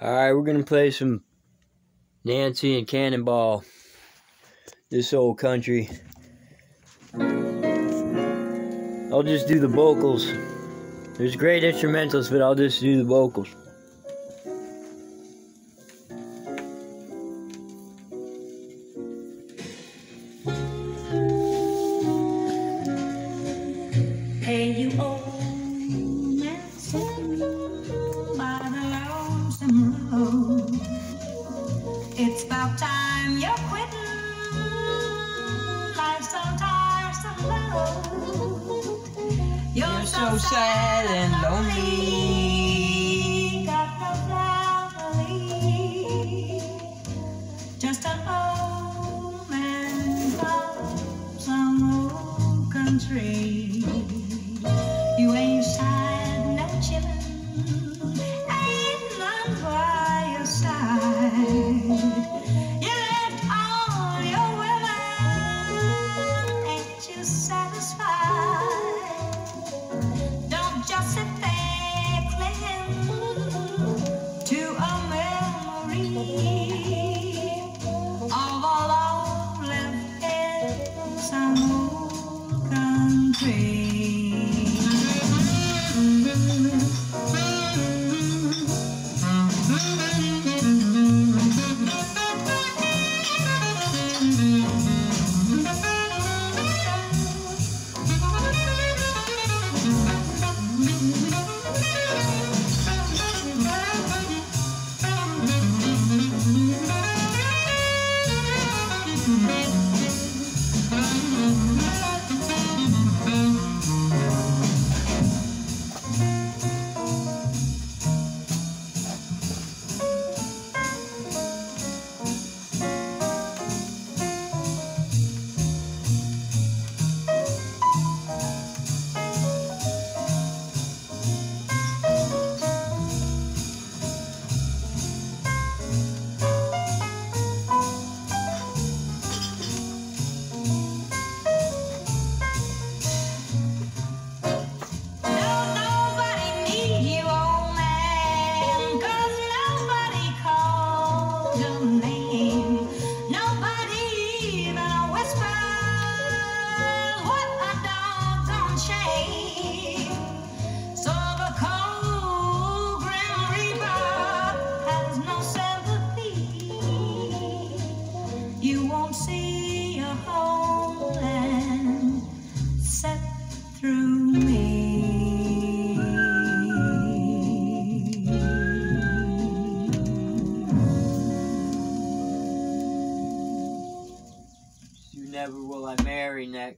Alright, we're gonna play some Nancy and Cannonball. This old country. I'll just do the vocals. There's great instrumentals, but I'll just do the vocals. Hey, you old so sad and lonely.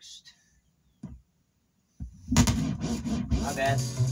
next. Bye.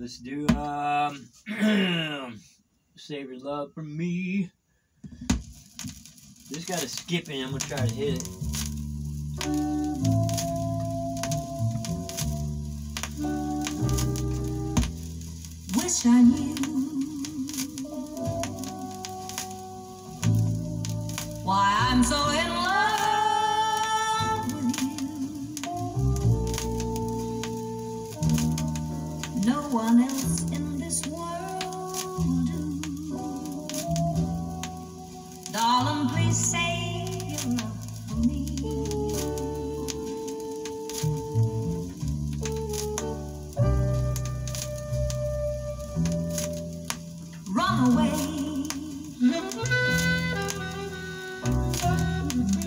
Let's do um, Save Your Love for Me. This got a skip in. I'm going to try to hit it. wish I knew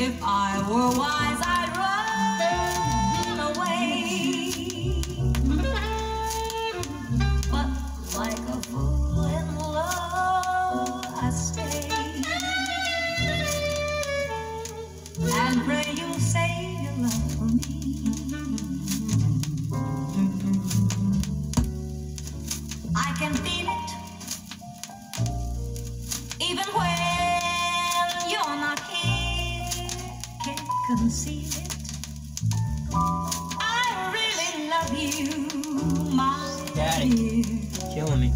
If I were wise, I'd run away. But like a fool in love, I stay. And pray you'll save your love for me. I can feel it. I really love you, my Daddy. dear. Killing me.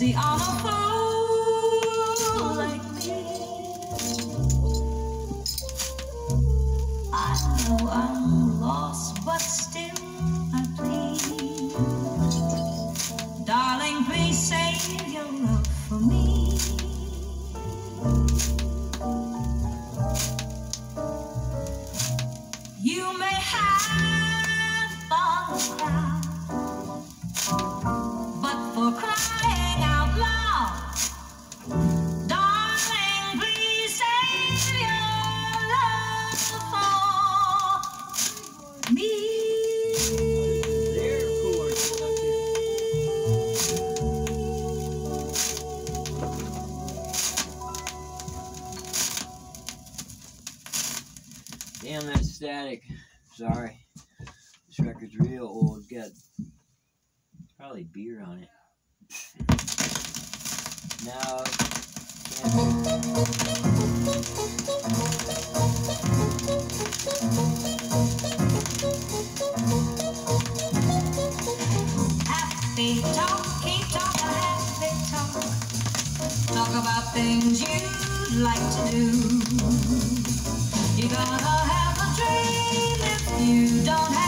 Have mercy static. Sorry. This record's real old. It's got probably beer on it. Now. Happy talk, keep talking happy talk. Talk about things you'd like to do. You gotta have you. Don't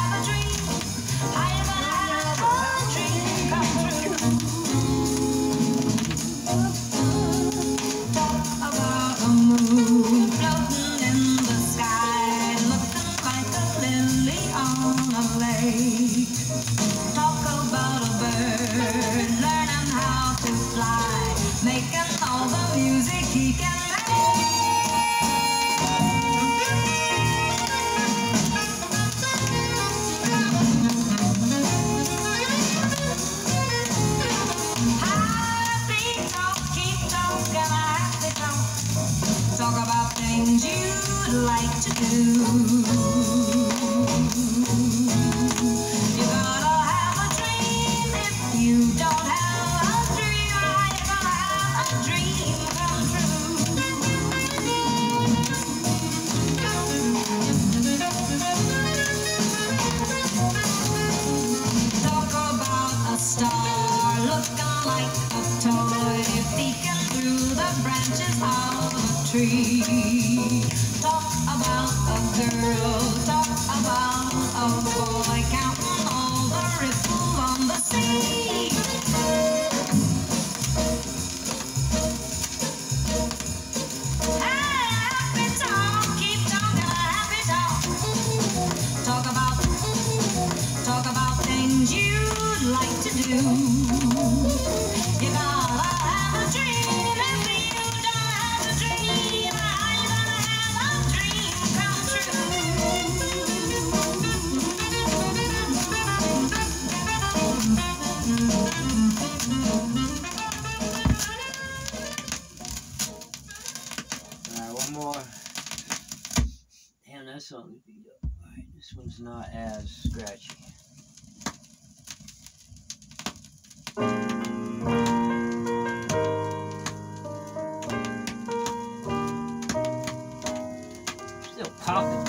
好。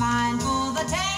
Mine for the taking.